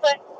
but